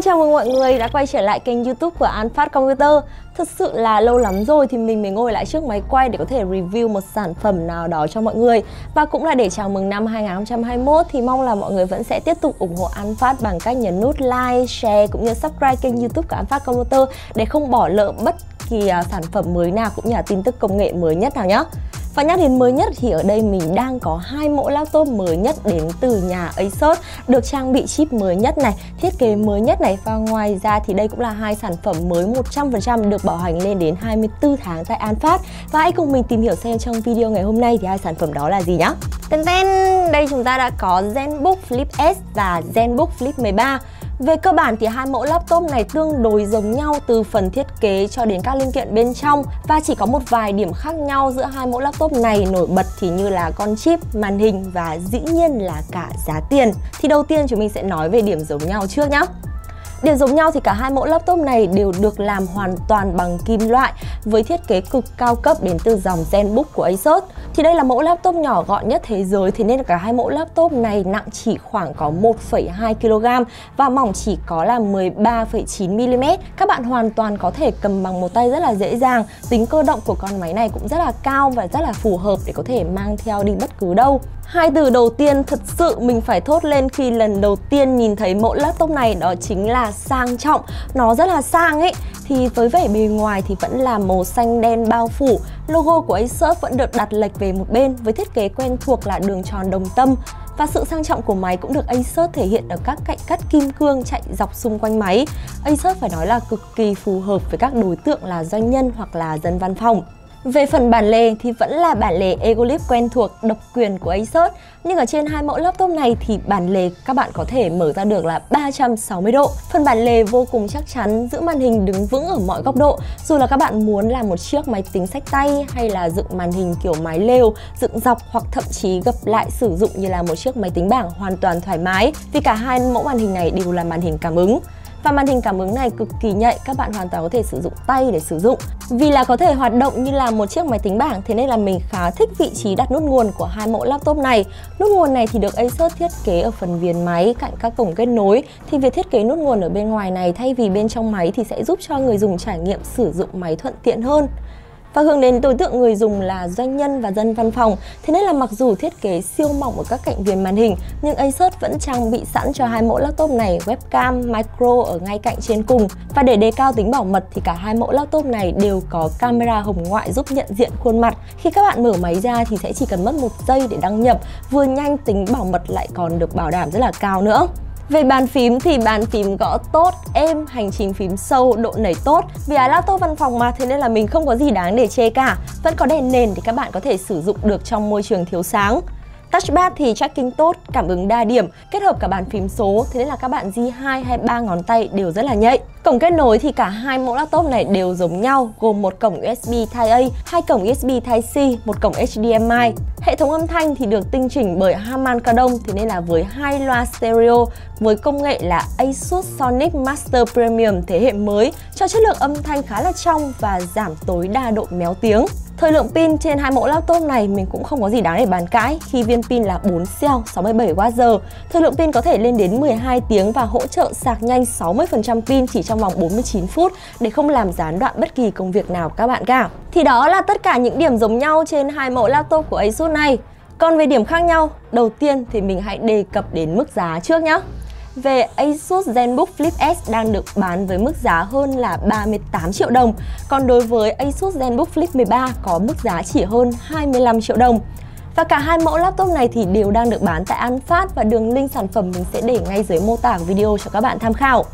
Vâng, chào mừng mọi người đã quay trở lại kênh youtube của An Phát Computer. Thật sự là lâu lắm rồi thì mình mới ngồi lại trước máy quay để có thể review một sản phẩm nào đó cho mọi người. Và cũng là để chào mừng năm 2021 thì mong là mọi người vẫn sẽ tiếp tục ủng hộ An Phát bằng cách nhấn nút like, share cũng như subscribe kênh youtube của An Phát Computer Để không bỏ lỡ bất kỳ à, sản phẩm mới nào cũng như là tin tức công nghệ mới nhất nào nhé và nhắc đến mới nhất thì ở đây mình đang có hai mẫu laptop mới nhất đến từ nhà Asus được trang bị chip mới nhất này, thiết kế mới nhất này và ngoài ra thì đây cũng là hai sản phẩm mới 100% được bảo hành lên đến 24 tháng tại An Phát. Và hãy cùng mình tìm hiểu xem trong video ngày hôm nay thì hai sản phẩm đó là gì nhá. Tên tên, đây chúng ta đã có ZenBook Flip S và ZenBook Flip 13. Về cơ bản thì hai mẫu laptop này tương đối giống nhau từ phần thiết kế cho đến các linh kiện bên trong và chỉ có một vài điểm khác nhau giữa hai mẫu laptop này nổi bật thì như là con chip, màn hình và dĩ nhiên là cả giá tiền. Thì đầu tiên chúng mình sẽ nói về điểm giống nhau trước nhé. Điểm giống nhau thì cả hai mẫu laptop này đều được làm hoàn toàn bằng kim loại với thiết kế cực cao cấp đến từ dòng ZenBook của Asus. Thì đây là mẫu laptop nhỏ gọn nhất thế giới thế nên cả hai mẫu laptop này nặng chỉ khoảng có 1,2 kg và mỏng chỉ có là 13,9 mm. Các bạn hoàn toàn có thể cầm bằng một tay rất là dễ dàng. Tính cơ động của con máy này cũng rất là cao và rất là phù hợp để có thể mang theo đi bất cứ đâu. Hai từ đầu tiên thật sự mình phải thốt lên khi lần đầu tiên nhìn thấy mẫu laptop này, đó chính là sang trọng Nó rất là sang ấy Thì với vẻ bề ngoài thì vẫn là màu xanh đen bao phủ Logo của Acer vẫn được đặt lệch về một bên với thiết kế quen thuộc là đường tròn đồng tâm và sự sang trọng của máy cũng được Acer thể hiện ở các cạnh cắt kim cương chạy dọc xung quanh máy. Acer phải nói là cực kỳ phù hợp với các đối tượng là doanh nhân hoặc là dân văn phòng. Về phần bản lề thì vẫn là bản lề Egolip quen thuộc độc quyền của Asus Nhưng ở trên hai mẫu laptop này thì bản lề các bạn có thể mở ra được là 360 độ. Phần bản lề vô cùng chắc chắn, giữ màn hình đứng vững ở mọi góc độ. Dù là các bạn muốn làm một chiếc máy tính sách tay hay là dựng màn hình kiểu máy lều, dựng dọc hoặc thậm chí gập lại sử dụng như là một chiếc máy tính bảng hoàn toàn thoải mái Vì cả hai mẫu màn hình này đều là màn hình cảm ứng và màn hình cảm ứng này cực kỳ nhạy, các bạn hoàn toàn có thể sử dụng tay để sử dụng. Vì là có thể hoạt động như là một chiếc máy tính bảng, thế nên là mình khá thích vị trí đặt nút nguồn của hai mẫu laptop này. Nút nguồn này thì được Acer thiết kế ở phần viền máy cạnh các cổng kết nối. Thì việc thiết kế nút nguồn ở bên ngoài này thay vì bên trong máy thì sẽ giúp cho người dùng trải nghiệm sử dụng máy thuận tiện hơn và hướng đến đối tượng người dùng là doanh nhân và dân văn phòng. Thế nên là mặc dù thiết kế siêu mỏng ở các cạnh viền màn hình, nhưng Asus vẫn trang bị sẵn cho hai mẫu laptop này webcam micro ở ngay cạnh trên cùng. Và để đề cao tính bảo mật thì cả hai mẫu laptop này đều có camera hồng ngoại giúp nhận diện khuôn mặt. Khi các bạn mở máy ra thì sẽ chỉ cần mất một giây để đăng nhập, vừa nhanh tính bảo mật lại còn được bảo đảm rất là cao nữa. Về bàn phím thì bàn phím gõ tốt, êm, hành trình phím sâu, độ nảy tốt. Vì là laptop văn phòng mà thế nên là mình không có gì đáng để chê cả. Vẫn có đèn nền thì các bạn có thể sử dụng được trong môi trường thiếu sáng. Touchpad thì tracking tốt, cảm ứng đa điểm, kết hợp cả bàn phím số, thế nên là các bạn di hai hay ba ngón tay đều rất là nhạy. Cổng kết nối thì cả hai mẫu laptop này đều giống nhau, gồm một cổng USB Type-A, hai cổng USB Type-C, một cổng HDMI. Hệ thống âm thanh thì được tinh chỉnh bởi Harman Kardon, thế nên là với hai loa stereo với công nghệ là Asus Sonic Master Premium thế hệ mới cho chất lượng âm thanh khá là trong và giảm tối đa độ méo tiếng. Thời lượng pin trên hai mẫu laptop này mình cũng không có gì đáng để bàn cãi khi viên pin là 4 cell 67Wh. Thời lượng pin có thể lên đến 12 tiếng và hỗ trợ sạc nhanh 60% pin chỉ trong vòng 49 phút để không làm gián đoạn bất kỳ công việc nào các bạn cả. Thì đó là tất cả những điểm giống nhau trên hai mẫu laptop của Asus này. Còn về điểm khác nhau, đầu tiên thì mình hãy đề cập đến mức giá trước nhé. Về Asus ZenBook Flip S đang được bán với mức giá hơn là 38 triệu đồng Còn đối với Asus ZenBook Flip 13 có mức giá chỉ hơn 25 triệu đồng và cả hai mẫu laptop này thì đều đang được bán tại An Phát và đường link sản phẩm mình sẽ để ngay dưới mô tả video cho các bạn tham khảo.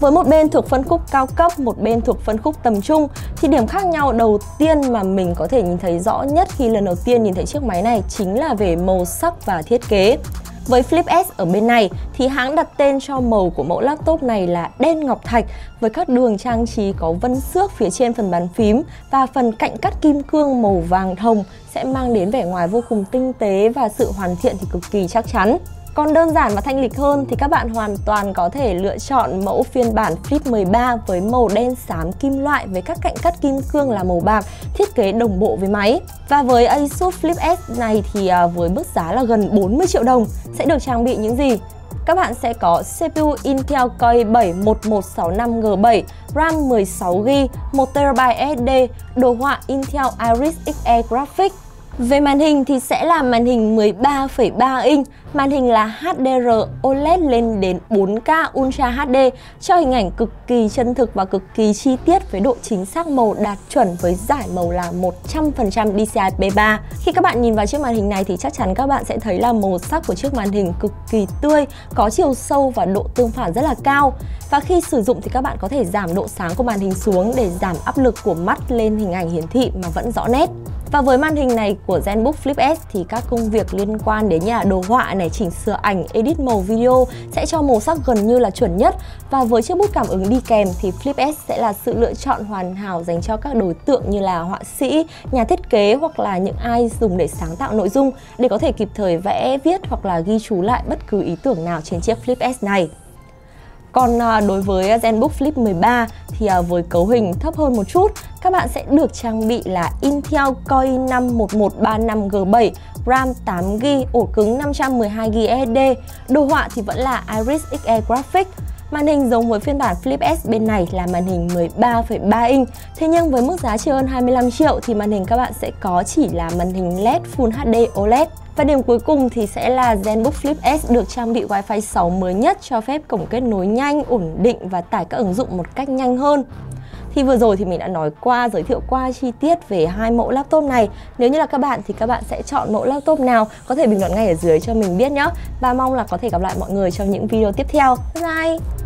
Với một bên thuộc phân khúc cao cấp, một bên thuộc phân khúc tầm trung thì điểm khác nhau đầu tiên mà mình có thể nhìn thấy rõ nhất khi lần đầu tiên nhìn thấy chiếc máy này chính là về màu sắc và thiết kế. Với Flip S ở bên này thì hãng đặt tên cho màu của mẫu laptop này là đen ngọc thạch với các đường trang trí có vân xước phía trên phần bàn phím và phần cạnh cắt kim cương màu vàng thông sẽ mang đến vẻ ngoài vô cùng tinh tế và sự hoàn thiện thì cực kỳ chắc chắn. Còn đơn giản và thanh lịch hơn thì các bạn hoàn toàn có thể lựa chọn mẫu phiên bản Flip 13 với màu đen xám kim loại với các cạnh cắt kim cương là màu bạc, thiết kế đồng bộ với máy. Và với Asus Flip S này thì à, với mức giá là gần 40 triệu đồng sẽ được trang bị những gì? các bạn sẽ có CPU Intel Core i7 1165G7, RAM 16GB, 1TB SSD, đồ họa Intel Iris Xe Graphics, về màn hình thì sẽ là màn hình 13,3 inch, màn hình là HDR OLED lên đến 4K Ultra HD cho hình ảnh cực kỳ chân thực và cực kỳ chi tiết với độ chính xác màu đạt chuẩn với giải màu là 100% DCI-P3. Khi các bạn nhìn vào chiếc màn hình này thì chắc chắn các bạn sẽ thấy là màu sắc của chiếc màn hình cực kỳ tươi, có chiều sâu và độ tương phản rất là cao. Và khi sử dụng thì các bạn có thể giảm độ sáng của màn hình xuống để giảm áp lực của mắt lên hình ảnh hiển thị mà vẫn rõ nét. Và với màn hình này của ZenBook Flip S thì các công việc liên quan đến như là đồ họa này, chỉnh sửa ảnh, edit màu video sẽ cho màu sắc gần như là chuẩn nhất. Và với chiếc bút cảm ứng đi kèm thì Flip S sẽ là sự lựa chọn hoàn hảo dành cho các đối tượng như là họa sĩ, nhà thiết kế hoặc là những ai dùng để sáng tạo nội dung để có thể kịp thời vẽ, viết hoặc là ghi chú lại bất cứ ý tưởng nào trên chiếc Flip S này. Còn à, đối với à, ZenBook Flip 13 thì à, với cấu hình thấp hơn một chút, các bạn sẽ được trang bị là Intel Core i5 1135G7, RAM 8GB, ổ cứng 512GB SSD, đồ họa thì vẫn là Iris Xe Graphics. Màn hình giống với phiên bản Flip S bên này là màn hình 13,3 inch Thế nhưng với mức giá chỉ hơn 25 triệu thì màn hình các bạn sẽ có chỉ là màn hình LED Full HD OLED và điểm cuối cùng thì sẽ là ZenBook Flip S được trang bị Wi-Fi 6 mới nhất cho phép cổng kết nối nhanh, ổn định và tải các ứng dụng một cách nhanh hơn. Thì vừa rồi thì mình đã nói qua, giới thiệu qua chi tiết về hai mẫu laptop này. Nếu như là các bạn thì các bạn sẽ chọn mẫu laptop nào? Có thể bình luận ngay ở dưới cho mình biết nhé. Và mong là có thể gặp lại mọi người trong những video tiếp theo. Bye bye!